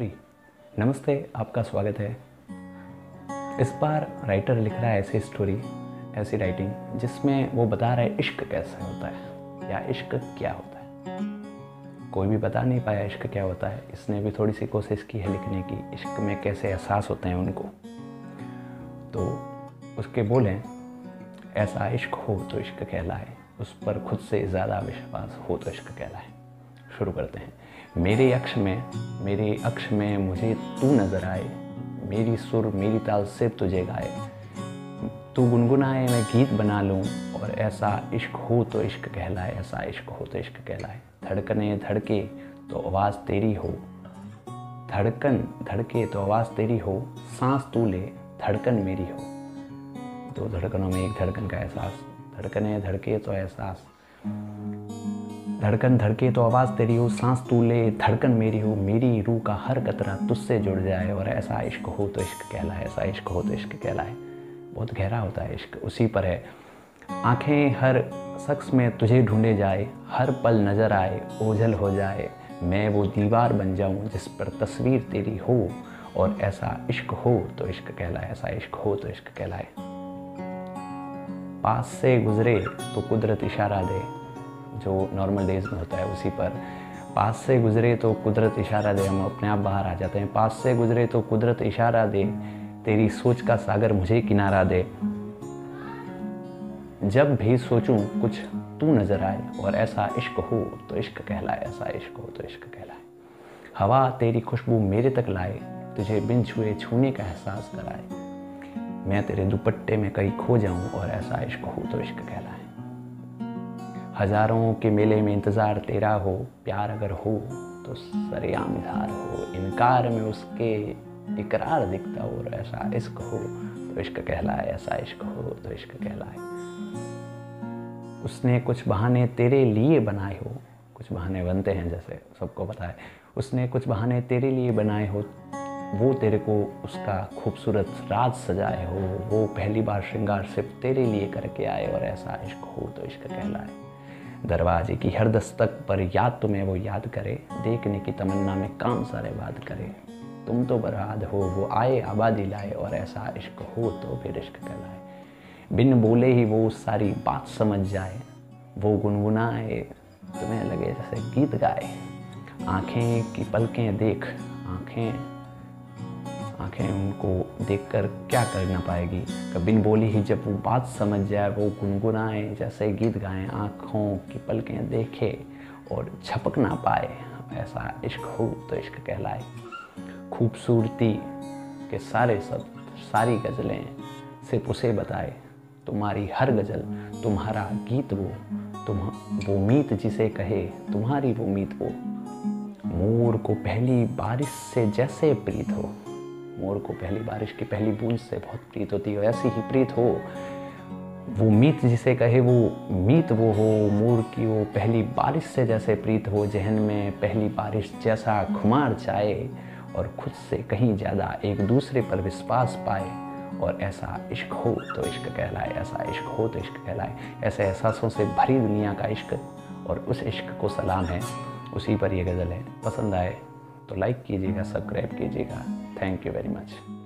Three नमस्ते, आपका स्वागत है। इस बार राइटर लिख रहा है ऐसी स्टोरी ऐसी राइटिंग जिसमें वो बता रहा है इश्क कैसे होता है, या इश्क क्या होता है। कोई भी बता नहीं पाया इश्क क्या होता है। इसने भी थोड़ी सी कोशिश की है लिखने की, इश्क में कैसे एहसास होते हैं उनको। तो उसके बोलें, ऐसा इश्क हो तो इश्क कहलाए, उस पर खुद से ज़्यादा विश्वास हो तो इश्क कहलाए। शुरू करते हैं। मेरे अक्ष में, मेरे अक्ष में मुझे तू नज़र आए। मेरी सुर, मेरी ताल से तुझे गाए। तू गुनगुनाए, मैं गीत बना लूँ और ऐसा इश्क हो तो इश्क कहलाए, ऐसा इश्क हो तो इश्क कहलाए। धड़कने धड़के तो आवाज़ तेरी हो। धड़कन धड़के तो आवाज़ तेरी हो। सांस तू ले, धड़कन मेरी हो। दो धड़कनों में एक धड़कन का एहसास, धड़कने धड़के तो एहसास। धड़कन धड़के तो आवाज़ तेरी हो, सांस तू ले, धड़कन मेरी हो, मेरी रूह का हर कतरा तुझसे जुड़ जाए। और ऐसा इश्क हो तो इश्क कहलाए, ऐसा इश्क हो तो इश्क कहलाए। बहुत गहरा होता है इश्क, उसी पर है। आँखें हर शख्स में तुझे ढूंढे जाए, हर पल नज़र आए, ओझल हो जाए। मैं वो दीवार बन जाऊँ जिस पर तस्वीर तेरी हो। और ऐसा इश्क हो तो इश्क कहलाए, ऐसा इश्क हो तो इश्क कहलाए। पास से गुजरे तो कुदरत इशारा दे जो नॉर्मल डेज़ में होता है, उसी पर। पास से गुजरे तो कुदरत इशारा दे, हम अपने आप बाहर आ जाते हैं। पास से गुजरे तो कुदरत इशारा दे, तेरी सोच का सागर मुझे किनारा दे। जब भी सोचूं, कुछ तू नज़र आए, और ऐसा इश्क हो तो इश्क कहलाए, ऐसा इश्क हो तो इश्क कहलाए। हवा तेरी खुशबू मेरे तक लाए, तुझे बिन छुए छूने का एहसास कराए। मैं तेरे दुपट्टे में कहीं खो जाऊँ, और ऐसा इश्क हो तो इश्क कहलाए। हज़ारों के मेले में इंतज़ार तेरा हो, प्यार अगर हो तो सरेआम इजहार हो। इनकार में उसके इकरार दिखता हो ऐसा इश्क हो तो इश्क कहलाए, ऐसा इश्क हो तो इश्क कहलाए। उसने कुछ बहाने तेरे लिए बनाए हो, कुछ बहाने बनते हैं जैसे सबको पता है। उसने कुछ बहाने तेरे लिए बनाए हो, वो तेरे को उसका खूबसूरत राज सजाए हो, वो पहली बार श्रृंगार सिर्फ़ तेरे लिए करके आए, और ऐसा इश्क हो तो इश्क कहलाए। दरवाजे की हर दस्तक पर याद तुम्हें वो याद करे, देखने की तमन्ना में काम सारे बात करे। तुम तो बर्बाद हो, वो आए आबादी लाए और ऐसा इश्क हो तो फिर इश्क कहलाए। बिन बोले ही वो सारी बात समझ जाए, वो गुनगुनाए, तुम्हें लगे जैसे गीत गाए। आँखें की पलकें देख, आँखें आँखें उनको देखकर क्या कर ना पाएगी। कभी बोली ही जब वो बात समझ जाए, वो गुनगुनाए, जैसे गीत गाएँ, आँखों की पलकें देखे और झपक ना पाए। ऐसा इश्क हो तो इश्क कहलाए। खूबसूरती के सारे सब, सारी गज़लें सिर्फ़ उसे बताए। तुम्हारी हर गज़ल, तुम्हारा गीत वो, तुम, वो मीत जिसे कहे, तुम्हारी वो मीत वो। मोर को पहली बारिश से जैसे प्रीत हो। मोर को पहली बारिश की पहली बूंद से बहुत प्रीत होती है ऐसी ही प्रीत हो, वो मीत जिसे कहे, वो मीत वो हो, मोर की वो पहली बारिश से जैसे प्रीत हो, जहन में पहली बारिश जैसा खुमार चाहे और खुद से कहीं ज़्यादा एक दूसरे पर विश्वास पाए, और ऐसा इश्क हो तो इश्क कहलाए, ऐसा इश्क हो तो इश्क कहलाए, ऐसे एहसासों से भरी दुनिया का इश्क, और उस इश्क को सलाम है। उसी पर यह गज़ल है, पसंद आए। तो लाइक कीजिएगा सब्सक्राइब कीजिएगा। Thank you very much.